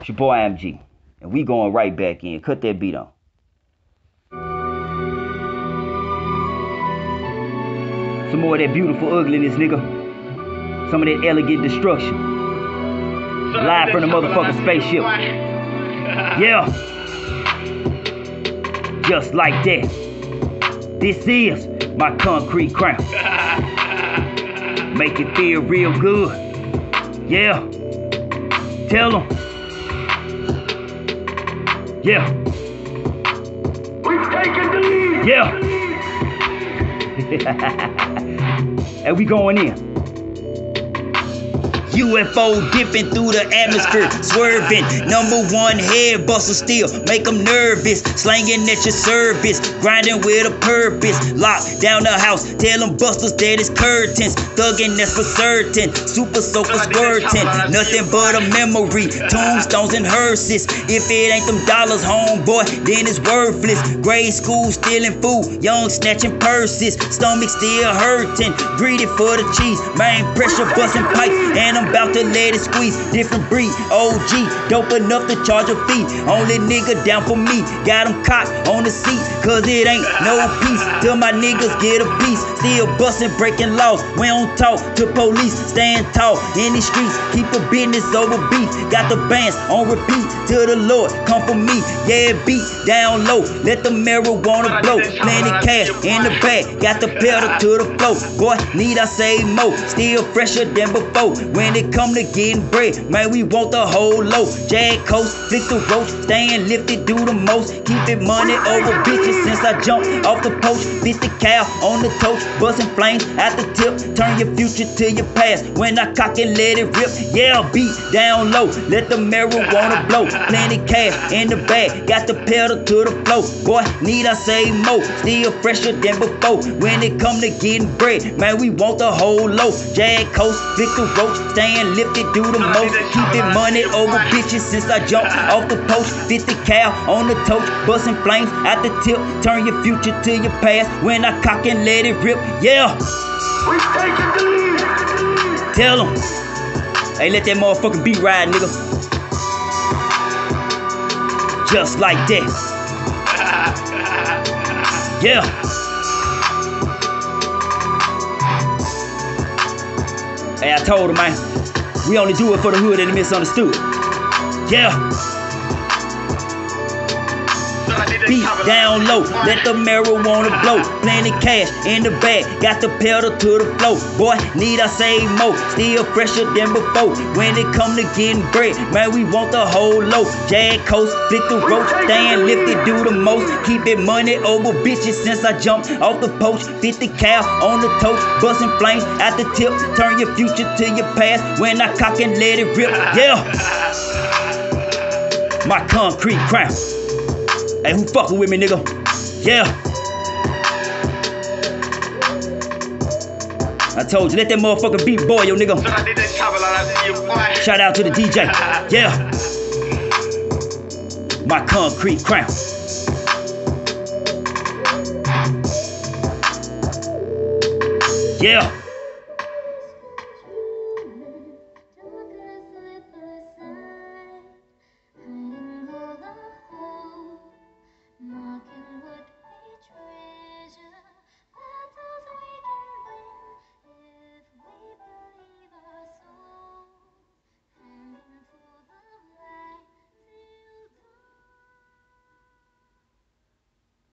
It's your boy MG. And we going right back in. Cut that beat on. Some more of that beautiful ugliness, nigga. Some of that elegant destruction. Live from the motherfucking spaceship. Yeah. Just like that. This is my concrete crown. Make it feel real good. Yeah. Tell them. Yeah. We've taken the lead. Yeah. and we going in. UFO dipping through the atmosphere, swerving. Number one head bustle still, make them nervous. Slanging at your service, grinding with a purpose. Lock down the house, tell them busters that it's curtains. Thugging that's for certain, super soaker squirting. Nothing but a memory, tombstones and hearses. If it ain't them dollars, homeboy, then it's worthless. Grade school stealing food, young snatching purses. Stomach still hurting, greedy for the cheese. Main pressure busting pipes, and I'm about to let it squeeze. Different breed, OG, dope enough to charge a fee. Only nigga down for me. Got him cocked on the seat, cause it ain't no peace till my niggas get a piece. Still busting, breaking laws. We don't talk to police, stand tall in these streets. Keep a business over beef. Got the bands on repeat till the Lord come for me. Yeah, beat down low, let the marijuana blow. Plenty cash in the bag, got the pedal to the floor. Boy, need I say more? Still fresher than before. When it come to getting bread, man, we want the whole loaf. Jag coast, flick the roach, staying lifted, do the most. Keep it money over bitches since I jumped off the post. 50 cal on the toast, busting flames at the tip. Turn your future to your past when I cock and let it rip. Yeah, beat down low, let the marijuana blow. Plenty cash in the bag, got the pedal to the flow. Boy, need I say more? Still fresher than before. When it come to getting bread, man, we want the whole loaf. Jag coast, flick the roach, staying lifted, do the most. Keep it money over bitches since I jumped off the post. 50 cal on the toast, busting flames at the tip. Turn your future to your past when I cock and let it rip. Yeah, We've taken the lead. tell them. Hey, let that motherfucking beat ride, nigga. Just like that. Yeah. Hey, I told him, man, we only do it for the hood and the misunderstood. Yeah. Beat down low, let the marijuana blow. Plenty cash in the bag, got the pedal to the flow. Boy, need I say more? Still fresher than before. When it come to getting bread, man, we want the whole loaf. Jag coast, flick the roach, staying lifted, do the most. Keep it money over bitches since I jumped off the post. 50 cal on the toast, busting flames at the tip. Turn your future to your past when I cock and let it rip. Yeah. My concrete crown. Hey, who fucking with me, nigga? Yeah. I told you, let that motherfucker beat boy, yo, nigga. Shout out to the DJ. Yeah. My concrete crown. Yeah.